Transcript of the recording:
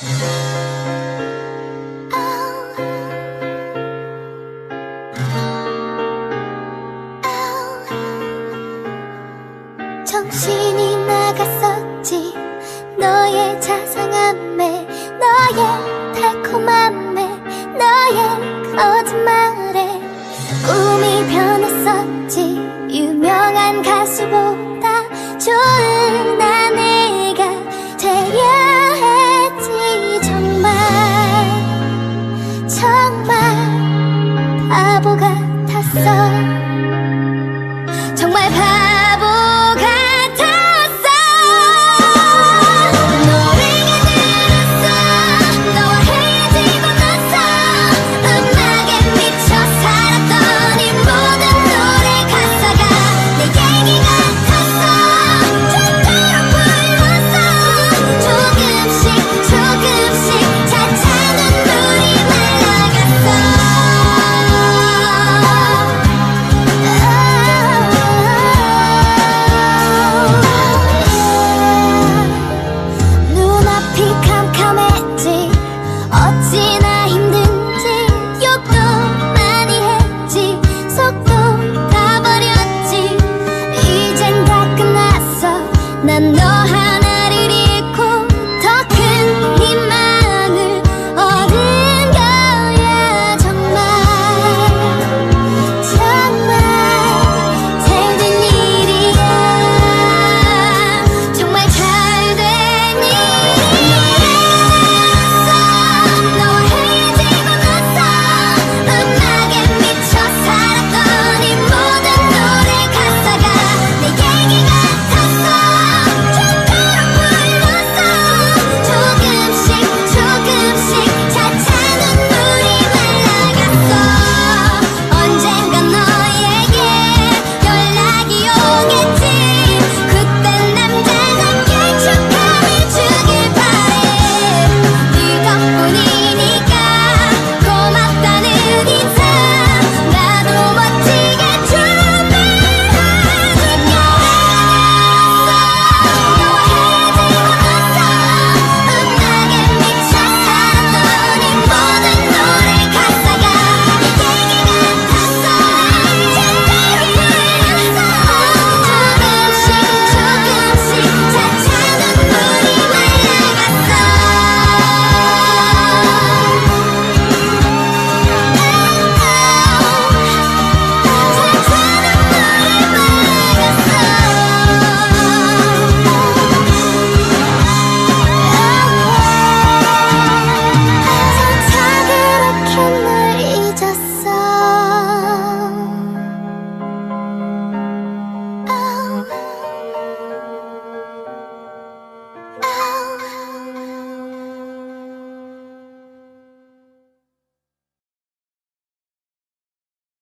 Oh, oh, oh. 정신이 나갔었지. 너의 자상함에 너의 달콤함에 너의 거짓말에 꿈이 변했었지. 유명한 가수보다 좋은 바보 같았어. I know how